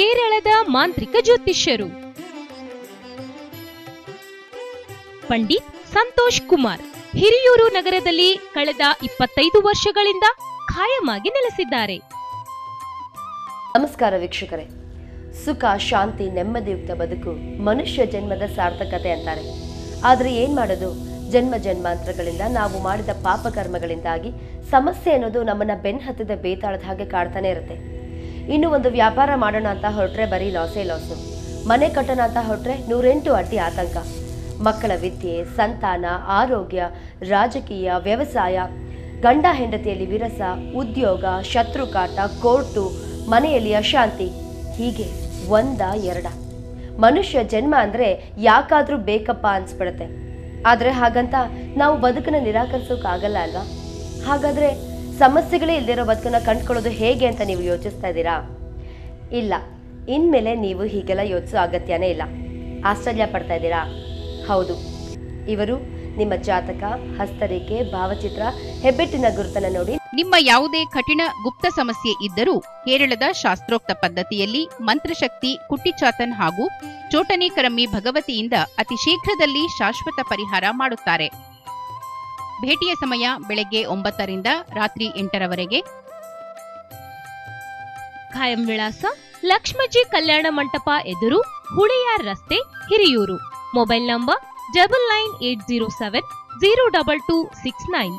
ಕೇರಳದ ಮಾಂತ್ರಿಕ ಜ್ಯೋತಿಷ್ಯರು. ಪಂಡಿತ್ ಸಂತೋಷ್ ಕುಮಾರ್ ಹಿರಿಯೂರು ನಗರದಲ್ಲಿ ಕಳೆದ ಇಪ್ಪತ್ತೈದು ವರ್ಷಗಳಿಂದ ಖಾಯಮಾಗಿ ನೆಲೆಸಿದ್ದಾರೆ. ನಮಸ್ಕಾರ ವೀಕ್ಷಕರೇ. ಸುಖ, ಶಾಂತಿ ನೆಮ್ಮದಿಯುಕ್ತ ಬದುಕು ಮನುಷ್ಯ ಜನ್ಮದ ಸಾರ್ಥಕತೆ ಅಂತಾರೆ. ಆದರೆ ಏನ್ ಮಾಡೋದು? ಜನ್ಮ ಜನ್ಮಾಂತರಗಳಿಂದ ನಾವು ಮಾಡಿದ ಪಾಪಕರ್ಮಗಳಿಂದಾಗಿ ಸಮಸ್ಯೆ ಅನ್ನೋದು ನಮ್ಮನ್ನ ಬೆನ್ ಹತ್ತಿದ ಬೇತಾಳದ ಹಾಗೆ ಕಾಡ್ತಾನೆ ಇರುತ್ತೆ. ಇನ್ನು ಒಂದು ವ್ಯಾಪಾರ ಮಾಡೋಣ ಅಂತ ಹೊರಟ್ರೆ ಬರೀ ಲಾಸೇ ಲಾಸು ಮನೆ ಕಟ್ಟೋಣ ಅಂತ ಹೊರಟ್ರೆ ನೂರೆಂಟು ಅಡ್ಡಿ ಆತಂಕ. ಮಕ್ಕಳ ವಿದ್ಯೆ, ಸಂತಾನ, ಆರೋಗ್ಯ, ರಾಜಕೀಯ, ವ್ಯವಸಾಯ, ಗಂಡ ಹೆಂಡತಿಯಲ್ಲಿ ವಿರಸ, ಉದ್ಯೋಗ, ಶತ್ರುಕಾಟ, ಕೋರ್ಟು, ಮನೆಯಲ್ಲಿ ಅಶಾಂತಿ. ಹೀಗೆ ಒಂದ, ಎರಡ. ಮನುಷ್ಯ ಜನ್ಮ ಅಂದ್ರೆ ಯಾಕಾದರೂ ಬೇಕಪ್ಪ ಅನ್ಸ್ಬಿಡುತ್ತೆ. ಆದ್ರೆ ಹಾಗಂತ ನಾವು ಬದುಕನ್ನ ನಿರಾಕರಿಸೋಕ್ಕಾಗಲ್ಲ ಅಲ್ವಾ? ಹಾಗಾದ್ರೆ ಸಮಸ್ಯೆಗಳೇ ಇಲ್ಲದಿರೋ ಬದುಕನ್ನು ಕಂಡ್ಕೊಳ್ಳೋದು ಹೇಗೆ ಅಂತ ನೀವು ಯೋಚಿಸ್ತಾ ಇದ್ದೀರಾ? ಇಲ್ಲ. ಇನ್ಮೇಲೆ ನೀವು ಹೀಗೆಲ್ಲ ಯೋಚಿಸೋ ಅಗತ್ಯನೇ ಇಲ್ಲ. ಆಶ್ಚರ್ಯ ಪಡ್ತಾ ಇದ್ದೀರಾ? ಹೌದು. ಇವರು ನಿಮ್ಮ ಜಾತಕ, ಹಸ್ತರೇಖೆ, ಭಾವಚಿತ್ರ, ಹೆಬ್ಬೆಟ್ಟಿನ ಗುರುತನ್ನು ನೋಡಿ ನಿಮ್ಮ ಯಾವುದೇ ಕಠಿಣ ಗುಪ್ತ ಸಮಸ್ಯೆ ಇದ್ದರೂ ಕೇರಳದ ಶಾಸ್ತ್ರೋಕ್ತ ಪದ್ಧತಿಯಲ್ಲಿ ಮಂತ್ರಶಕ್ತಿ, ಕುಟ್ಟಿಚಾತನ್ ಹಾಗೂ ಚೋಟನಿ ಕರಮ್ಮಿ ಭಗವತಿಯಿಂದ ಅತಿ ಶೀಘ್ರದಲ್ಲಿ ಶಾಶ್ವತ ಪರಿಹಾರ ಮಾಡುತ್ತಾರೆ. ಭೇಟಿಯ ಸಮಯ ಬೆಳಗ್ಗೆ ಒಂಬತ್ತರಿಂದ ರಾತ್ರಿ ಎಂಟರವರೆಗೆ. ಖಾಯಂ ವಿಳಾಸ ಲಕ್ಷ್ಮಜಿ ಕಲ್ಯಾಣ ಮಂಟಪ ಎದುರು ಹುಳಿಯಾರ್ ರಸ್ತೆ, Hiriyur. Mobile number double nine eight zero seven zero double two six nine.